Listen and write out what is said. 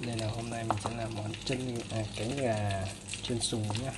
đây là hôm nay mình sẽ làm món chân à, cánh gà chân sùng nhá.